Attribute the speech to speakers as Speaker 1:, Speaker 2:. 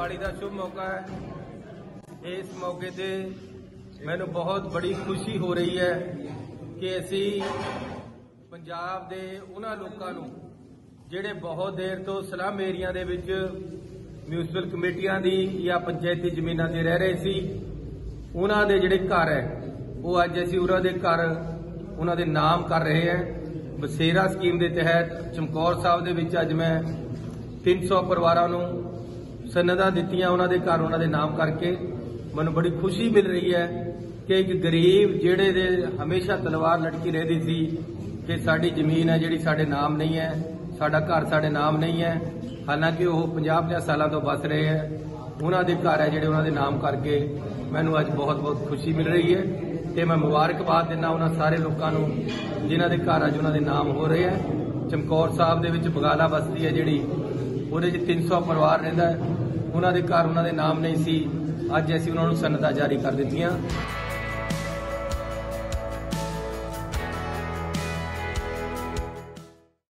Speaker 1: ਦੀਵਾਲੀ ਦਾ ਸ਼ੁਭ ਮੌਕਾ ਹੈ। ਇਸ ਮੌਕੇ ਤੇ ਮੈਨੂੰ ਬਹੁਤ ਬੜੀ ਖੁਸ਼ੀ ਹੋ ਰਹੀ ਹੈ ਕਿ ਅਸੀਂ ਪੰਜਾਬ ਦੇ ਉਹਨਾਂ ਲੋਕਾਂ ਨੂੰ, ਜਿਹੜੇ ਬਹੁਤ ਦੇਰ ਤੋਂ ਸਲਮ ਏਰੀਆ ਦੇ ਵਿੱਚ ਮਿਊਨਿਸਪਲ ਕਮੇਟੀਆਂ ਦੀ ਜਾਂ ਪੰਚਾਇਤੀ ਜ਼ਮੀਨਾਂ ਤੇ ਰਹਿ ਰਹੇ ਸੀ, ਉਹਨਾਂ ਦੇ ਜਿਹੜੇ ਘਰ ਹੈ, ਉਹ ਅੱਜ ਅਸੀਂ ਉਹਨਾਂ ਦੇ ਘਰ, ਉਹਨਾਂ ਦੇ ਨਾਮ ਕਰ ਰਹੇ ਹਾਂ। ਬਸੇਰਾ ਸਕੀਮ ਦੇ ਤਹਿਤ ਚਮਕੌਰ ਸਾਹਿਬ ਦੇ ਵਿੱਚ ਅੱਜ ਮੈਂ 300 ਪਰਿਵਾਰਾਂ ਨੂੰ ਸਨਦਾਂ ਦਿੱਤੀਆਂ ਉਹਨਾਂ ਦੇ ਘਰ, ਉਹਨਾਂ ਦੇ ਨਾਮ ਕਰਕੇ। ਮੈਨੂੰ ਬੜੀ ਖੁਸ਼ੀ ਮਿਲ ਰਹੀ ਹੈ ਕਿ ਇੱਕ ਗਰੀਬ ਜਿਹੜੇ ਦੇ ਹਮੇਸ਼ਾ ਤਲਵਾਰ ਲਟਕੀ ਰਹਿੰਦੀ ਸੀ ਕਿ ਸਾਡੀ ਜ਼ਮੀਨ ਹੈ ਜਿਹੜੀ ਸਾਡੇ ਨਾਮ ਨਹੀਂ ਹੈ, ਸਾਡਾ ਘਰ ਸਾਡੇ ਨਾਮ ਨਹੀਂ ਹੈ। ਹਾਲਾਂਕਿ ਉਹ 50-50 ਸਾਲਾਂ ਤੋਂ ਬਸ ਰਹੇ ਹੈ। ਉਹਨਾਂ ਦੇ ਘਰ ਹੈ ਜਿਹੜੇ ਉਹਨਾਂ ਦੇ ਨਾਮ ਕਰਕੇ ਮੈਨੂੰ ਅੱਜ ਬਹੁਤ-ਬਹੁਤ ਖੁਸ਼ੀ ਮਿਲ ਰਹੀ ਹੈ ਤੇ ਮੈਂ ਮੁਬਾਰਕਬਾਦ ਦਿੰਦਾ ਉਹਨਾਂ ਸਾਰੇ ਲੋਕਾਂ ਨੂੰ ਜਿਨ੍ਹਾਂ ਦੇ ਘਰ ਅੱਜ ਉਹਨਾਂ ਦੇ ਨਾਮ ਹੋ ਰਹੇ ਹੈ। ਚਮਕੌਰ ਸਾਹਿਬ ਦੇ ਵਿੱਚ ਬਗਾਲਾ ਬਸਤੀ ਹੈ ਜਿਹੜੀ ਉਹਦੇ 'ਚ 300 ਪਰਿਵਾਰ ਰਹਿੰਦਾ ਉਹਨਾਂ ਦੇ ਘਰ ਉਹਨਾਂ ਦੇ ਨਾਮ ਨਹੀਂ ਸੀ। ਅੱਜ ਅਸੀਂ ਉਹਨਾਂ ਨੂੰ ਸਨਦਾ ਜਾਰੀ ਕਰ ਦਿੱਤੀਆਂ।